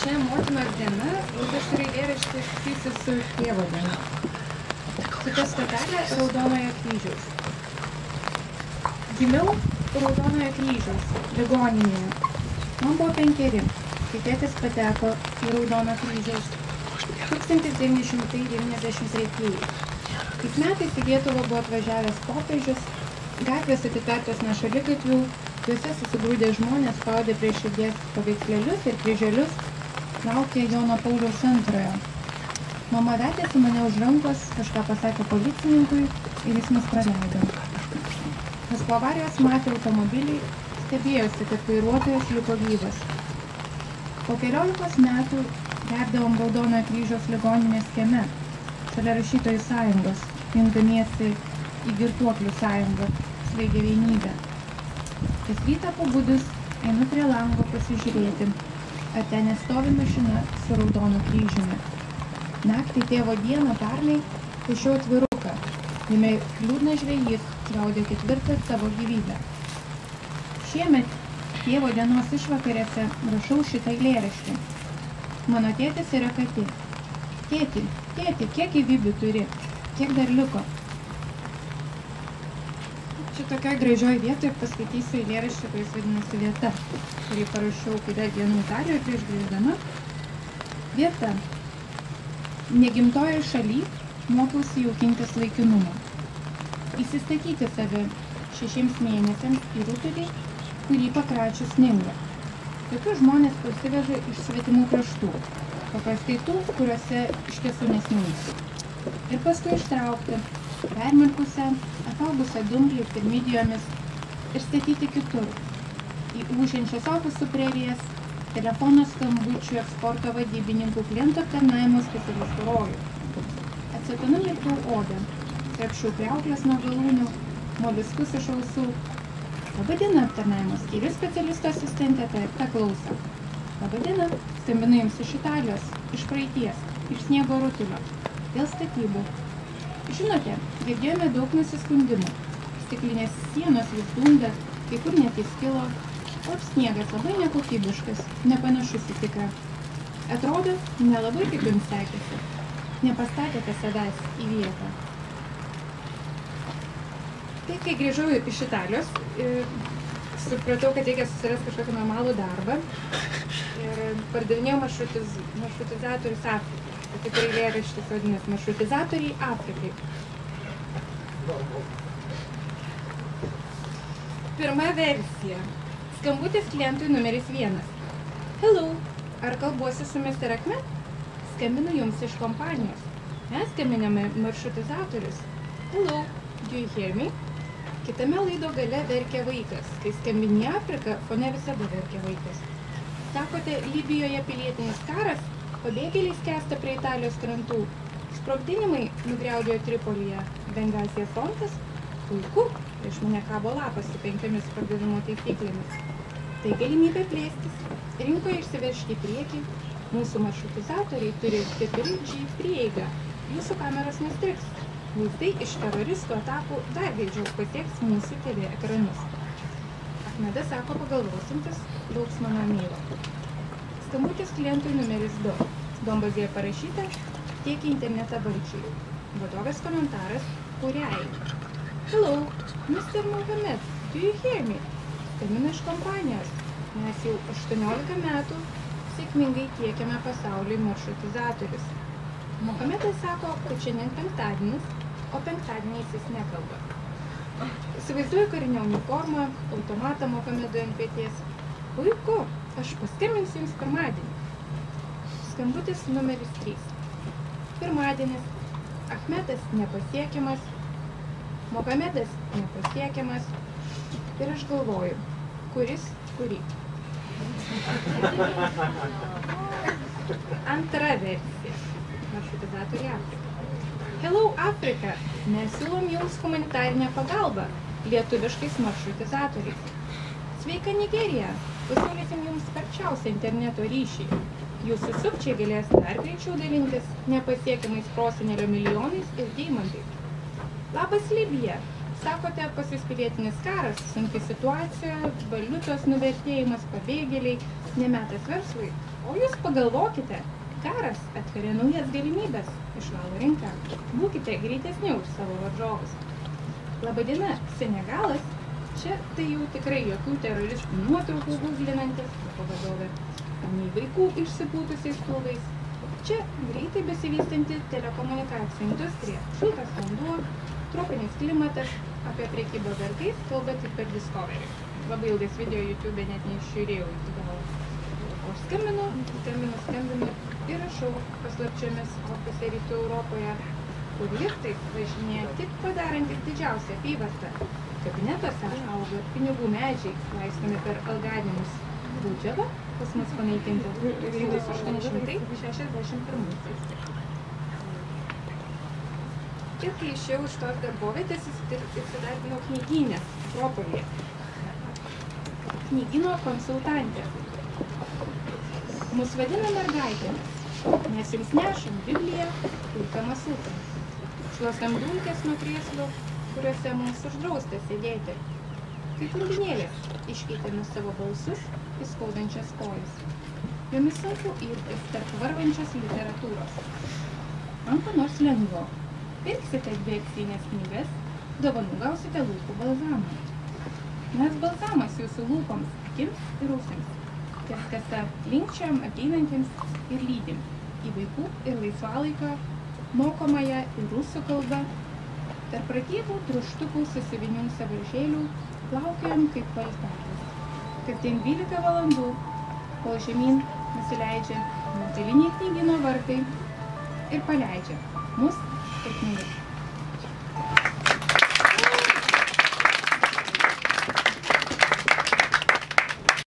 šiandien motinos diena, laidas yra eilėraštis susijusi su tėvo diena. Tokia stotelė Raudonojo kryžiaus. Gimiau Raudonojo kryžiaus ligoninėje. Man buvo penkeri, kai tėtis pateko į Raudono kryžiaus 1993. Tais metais į Lietuvą buvo atvažiavęs popiežius, gatvės atitvertos nuo šaligatvių, juose susigrūdė žmonės, spaudė prie širdies paveikslėlius ir kryželius, laukė Jono Pauliaus antrojo. Mama vedėsi mane už rankos, kažką pasakė policininkui ir jis mus praleido. Pas po avarijos matė automobilį, stebėjosi, kad vairuotojas liko gyvas. Po keliolikos metų gerdavom Raudonojo kryžiaus ligoninės kieme, šalia rašytojų sąjungos, jungdamiesi į girtuoklių sąjungą, sveigia vienybę. Kas rytą pabudus einu prie lango pasižiūrėti, ar ten nestovi mašina su raudonu kryžiumi. Naktį tėvo dieną pernai piešiau atviruką, jame liūdnas žvejys gaudė ketvirtą savo gyvybę. Šiemet tėvo dienos išvakarėse rašau šitą eilėraštį. Mano tėtis yra katė. Tėti, tėti, kiek gyvybių turi? Kiek dar liko? Čia tokioj gražioj vietoje paskaitysiu eilėraštį, kuris vadinasi vieta, kurį parašiau kai dar dienų Italijoje prieš grįždama. Vieta. Negimtojoje šaly mokiausi jaukintis laikinumą. Įsistatyti save šešiems mėnesiams į rutulį, kurį pakračius sninga. Tokius žmonės parsiveža iš svetimų kraštų, paprastai tų, kuriuose iš tiesų nesninga. Ir paskui ištraukti, permirkusią, apaugusią dumblį ir termidijomis ir statyti kitur, į ūžiančias ofisų prerijas, telefono skambučių, eksporto vadybininkų, klientų aptarnavimo specialistų rojų. Atsitinu lėktų odą, krepšių kriauklės nuo galūnių, moliskus iš ausų. Labadiena, aptarnavimo skyrius specialisto asistentė, taip, ta klausa. Labadiena, skambinu jums iš Italijos, iš praeities, iš sniego rutulio, dėl statybų. Žinote, girdėjome daug nusiskundimų. Stiklinės sienos vis dunda, kai kur net įskilo, o sniegas labai nekokybiškas, nepanašus į tikrą. Atrodo, nelabai kaip jums sekėsi. Nepastatėte savęs į vietą. Tai kai grįžau iš Italijos, e, supratau, kad reikia susirasti kažkokį normalų darbą ir pardavinėjau maršrutiz, maršrutizatorius Afrikai. Tai kaip eilėraštis vadinasi maršrutizatoriai Afrikai. Pirma versija. Skambutis klientui numeris vienas. Hello, ar kalbuosi su Mr. Akmet? Skambinu jums iš kompanijos. Mes skambiname maršrutizatorius. Hello, do you hear me? Kitame laido gale verkia vaikas. Kai skambini Afriką, fone visada verkia vaikas. Sakote, Libijoje pilietinis karas, pabėgėliai skęsta prie Italijos krantų. Sprogdinimai nugriaudėjo Tripolyje. Bengazija frontas? Puiku, prieš mane kabo lapas su penkiamis pardavimo taisyklėmis. Tai galimybė plėstis, rinkoje išsiveršti į priekį. Mūsų maršrutizatoriai turi 4G prieigą. Jūsų kameros nestriks. Vaizdai iš teroristų atakų dar greičiau pasieks mūsų TV ekranus. Ahmedas sako pagalvosintis, lauks mano mylo. Skambutis klientui numeris 2. Dombazėje parašyta, tiek internetą valdžiai. Vadovės komentaras, kuriai. Hello, Mr. Mohamed, do you hear me? Skambinu iš kompanijos. Mes jau 18 metų sėkmingai tiekiame pasauliui maršrutizatorius. Mohamedas sako, kad šiandien penktadienis, o penktadieniais jis nekalba. Įsivaizduoju karinę uniformą, automatą Mohamedui ant pėties. Puiku, aš paskambinsiu jums pirmadienį. Skambutis numeris 3. Pirmadienis. Ahmedas nepasiekiamas. Mohamedas nepasiekiamas. Ir aš galvoju, kuris kurį. Antra versija. Maršrutizatoriai Afrika. Hello Africa. Mes siūlom jums humanitarinę pagalbą lietuviškais maršrutizatoriais. Sveika Nigerija. Pasiūlysim jums sparčiausią interneto ryšį. Jūsų sukčiai galės dar greičiau dalintis nepasiekiamais prosenelio milijonais ir deimantais. Labas Libija. Sakote, pas jūs pilietinis karas, sunki situacija, valiutos nuvertėjimas, pabėgėliai, nemetas verslui. O jūs pagalvokite, karas atveria naujas galimybės, išvalo rinką. Būkite greitesni už savo varžovus. Labadiena, Senegalas. Čia tai jau tikrai jokių teroristų nuotraukų guglinantis, sako vadovė, nei vaikų išsipūtusiais pilvais. Čia greitai besivystanti telekomunikacijų industrija, šiltas vanduo, tropinis klimatas, apie priekybą vergais kalba tik per Discovery. Labai ilgas video YouTube net neišžiūrėjau iki galo. O skambinu, skambinu, skambinu ir rašau paslapčiomis ofise rytų Europoje, kur liftais važinėja tik padarantys didžiausią apyvartą. Kabinetuose auga pinigų medžiai, laistomi per alganimus. Baudžiava pas mus panaikinta 1861. Ir kai išėjau iš tos darbovietės, įsidarbinau knygynę, Akropolyje. Knygino konsultantė. Mus vadina mergaitėmis, nes jums nešam Bibliją ir kamasutą. Šluostam dulkės nuo krėslo, kuriuose mums uždrausta sėdėti. Kaip undinėlės iškeitėme savo balsus į skaudančias kojas. Jomis sunku irtis tarp varvančios literatūros. Man ko nors lengvo. Pirksite dvi aksinės knygas, dovanų gausite lūpų balzamą. Nes balzamas jūsų lūpoms, akims ir ausims. Ties kasa linkčiam ateinantiems ir lydim. Į vaikų ir laisvalaikio mokomąją ir rusų kalbą. Tarp pratybų truštukų susivinių savaržėlių laukiam kaip valstakis. Kasdien 12 valandų, kol žemyn nusileidžia metaliniai knygino vartai ir paleidžia mus kaip knygas.